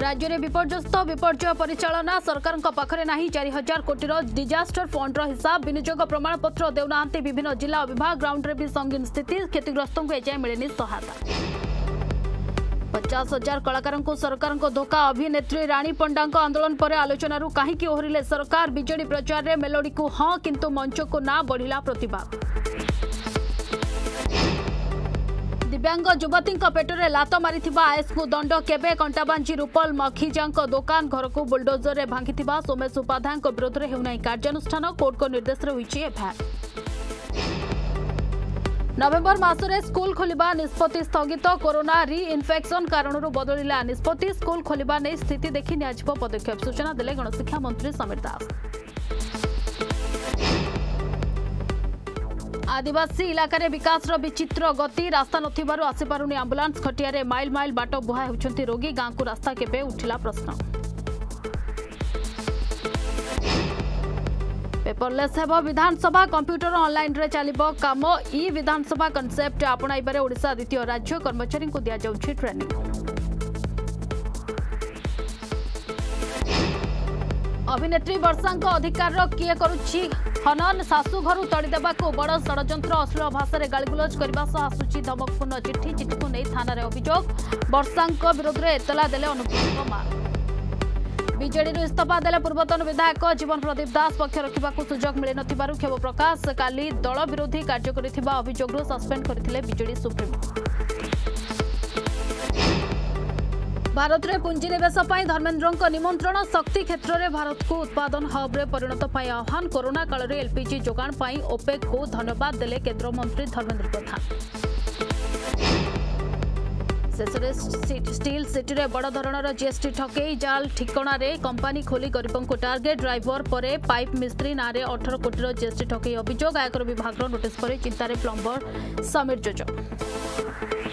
राज्य में विपर्यस्त विपर्य परिचा सरकार पाखे ना चारि हजार कोटर डिजास्टर फंडर हिसाब विनियोग प्रमाणपत्र देना विभिन्न जिला और विभाग ग्राउंड में भी संगीन स्थित क्षतिग्रस्त को एजाए मिलनी सहायता पचास हजार कलाकार सरकार धोखा अभिनेत्री राणी पंडा आंदोलन पर आलोचन कहीं ओहरिले सरकार विजे प्रचार में मेलोडी को हाँ किंतु मंच को ना बढ़ला प्रतवाद ଦିବ୍ୟାଙ୍ଗ ଯୁବତୀଙ୍କ ପେଟରେ ଲାତ ମାରିଥିବା ଆଏସ୍କୁ ଦଣ୍ଡ କେବେ କଣ୍ଟାବାଞ୍ଜି ରୁପଲ ମଖିଜାଙ୍କ ଦୋକାନ ଘରକୁ ବୁଲଡୋଜରରେ ଭାଙ୍ଗିଥିବା ସୋମେଶ ଉପାଧ୍ୟାୟଙ୍କ ବିରୋଧରେ ହେଉନାହିଁ କାର୍ଯ୍ୟାନୁଷ୍ଠାନ କୋର୍ଟଙ୍କ ନିର୍ଦ୍ଦେଶରେ ହୋଇଛି ଏଫଆଇଆର୍ ନଭେମ୍ବର ମାସରେ ସ୍କୁଲ ଖୋଲିବା ନିଷ୍ପତ୍ତି ସ୍ଥଗିତ କରୋନା ରିଇନ୍ଫେକ୍ସନ କାରଣରୁ ବଦଳିଲା ନିଷ୍ପତ୍ତି ସ୍କୁଲ ଖୋଲିବା ନେଇ ସ୍ଥିତି ଦେଖି ନିଆଯିବ ପଦକ୍ଷେପ ସୂଚନା ଦେଲେ ଗଣଶିକ୍ଷା ମନ୍ତ୍ରୀ ସମୀର ଦାସ आदिवासी इलाकार विकास विचित्र गति रास्ता नसीपारे आंबुलांस खटिया माइल माइल बाट बुहा होती रोगी गांव को रास्ता केवे उठिला प्रश्न पेपरलेस हे विधानसभा कंप्यूटर अनलाइन में चलो कम इ विधानसभा कनसेप्ट अपणाइबारे ओडा द्वितीय राज्य कर्मचारी को दिया दिजाऊ ट्रेनिंग अभिनेत्री वर्षा अधिकार किए करुच्छी হনন শাশুঘরু তড়িদেবাকু বড় ষড়যন্ত্র অশ্লীল ভাষায় গালিগুলজ করা সহ আসুচি ধমকপূর্ণ চিঠি চিঠিকু নেই থানার অভিযোগ বর্ষাঙ্ক বিরোধে এতলা দেলে অনুকূল কুমার বিজেডি ইস্তফা দেলে পূর্বতন বিধায়ক জীবন প্রদীপ দাস পক্ষ রাখা সুযোগ মিলি নেব প্রকাশ কালি দল বিরোধী কার্য করে অভিযোগ সসপেন্ড করে বিজেডি সুপ্রিমো ଭାରତରେ ପୁଞ୍ଜିନିବେଶ ପାଇଁ ଧର୍ମେନ୍ଦ୍ରଙ୍କ ନିମନ୍ତ୍ରଣ ଶକ୍ତି କ୍ଷେତ୍ରରେ ଭାରତକୁ ଉତ୍ପାଦନ ହବ୍ରେ ପରିଣତ ପାଇଁ ଆହ୍ୱାନ କରୋନା କାଳରେ ଏଲ୍ପିଜି ଯୋଗାଣ ପାଇଁ ଓପେକ୍କୁ ଧନ୍ୟବାଦ ଦେଲେ କେନ୍ଦ୍ରମନ୍ତ୍ରୀ ଧର୍ମେନ୍ଦ୍ର ପ୍ରଧାନ ଶେଷରେ ଷ୍ଟିଲ୍ ସିଟିରେ ବଡ଼ ଧରଣର ଜିଏସ୍ଟି ଠକେଇ ଜାଲ ଠିକଣାରେ କମ୍ପାନୀ ଖୋଲି ଗରିବଙ୍କୁ ଟାର୍ଗେଟ୍ ଡ୍ରାଇଭର ପରେ ପାଇପ୍ ମିସ୍ତ୍ରୀ ନାଁରେ ଅଠର କୋଟିର ଜିଏସ୍ଟି ଠକେଇ ଅଭିଯୋଗ ଆୟକର ବିଭାଗର ନୋଟିସ୍ ପରେ ଚିନ୍ତାରେ ପ୍ଲମ୍ବର ସମୀର ଯୋଜନା